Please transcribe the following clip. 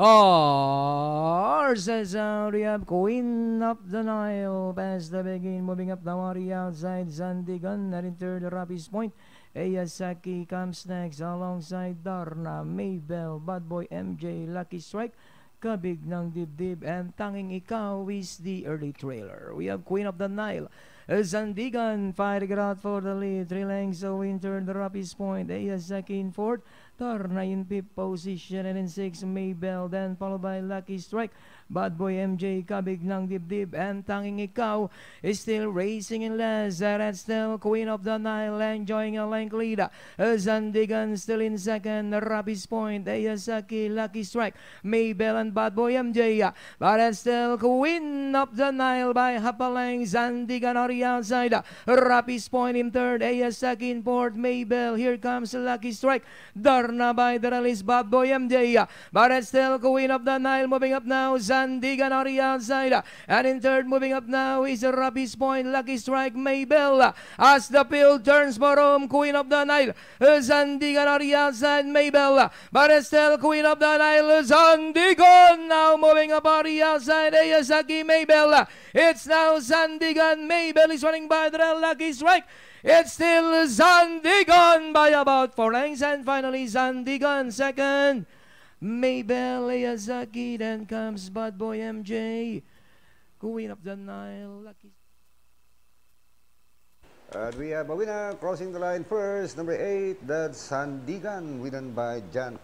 Horses out, have Queen of the Nile past the begin, moving up the Wari outside Sandigan, at in third Rapis Point. Ayasaki comes next alongside Darna, Maybell, Bad Boy MJ, Lucky Strike, Kabig ng Dibdib, and Tanging Ikaw is the early trailer. We have Queen of the Nile, Sandigan fighting it out for the lead, three lengths of Winter, the Rapis Point, Ayasaki in fourth, Darna in fifth position, and in sixth, Maybell, then followed by Lucky Strike, Bad Boy MJ, Kabig ng Dibdib, and Tanging Ikaw is still racing in last. That's still Queen of the Nile enjoying a length lead. Sandigan still in second. The Rapis Point, Ayasaki, Lucky Strike, Maybell, and Bad Boy MJ. Uh, but that's still Queen of the Nile by half a the outside. Uh, Rapis Point in third. Ayasaki in fourth. Maybell. Here comes Lucky Strike. Darna by the release. Bad Boy MJ. Uh, but that's still Queen of the Nile moving up now. Sandigan the outside. Uh, and in third, moving up now is Rapis Point, Lucky Strike, Maybell. As the field turns for home, Queen of the Nile. Sandigan the outside, Maybell. But still Queen of the Nile, Sandigan. Now moving up the outside, Ayasaki, Maybell. It's now Sandigan. Maybell is running by the Lucky Strike. It's still Sandigan by about four lengths. And finally, Sandigan second. Maybell Ayazaki, then comes Bad Boy MJ, Queen of the Nile, Lucky. And we have a winner crossing the line first, number eight, that's Sandigan, written by John